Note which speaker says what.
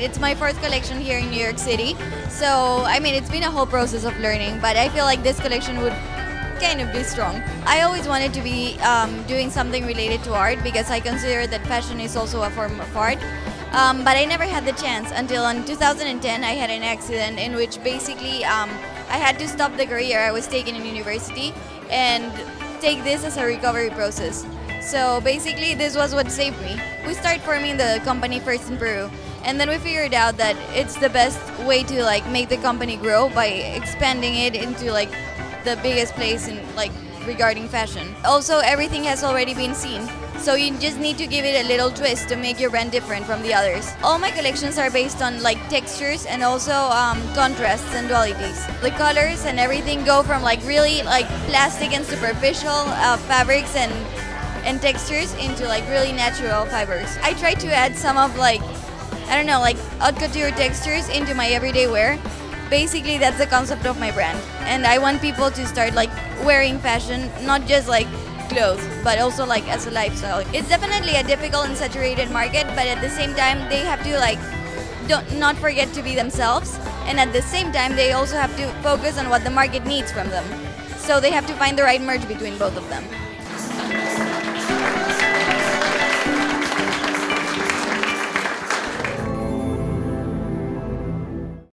Speaker 1: it's my fourth collection here in New York City. So, I mean, it's been a whole process of learning, but I feel like this collection would kind of be strong. I always wanted to be um, doing something related to art because I consider that fashion is also a form of art. Um, but I never had the chance until in 2010 I had an accident in which basically um, I had to stop the career I was taking in university and take this as a recovery process. So basically this was what saved me. We started forming the company first in Peru and then we figured out that it's the best way to like make the company grow by expanding it into like the biggest place in like regarding fashion. Also everything has already been seen. So you just need to give it a little twist to make your brand different from the others. All my collections are based on like textures and also um, contrasts and dualities. The colors and everything go from like really like plastic and superficial uh, fabrics and and textures into like really natural fibers. I try to add some of like I don't know like haute couture textures into my everyday wear. Basically that's the concept of my brand and I want people to start like wearing fashion not just like clothes but also like as a lifestyle. It's definitely a difficult and saturated market but at the same time they have to like don't not forget to be themselves and at the same time they also have to focus on what the market needs from them. So they have to find the right merge between both of them.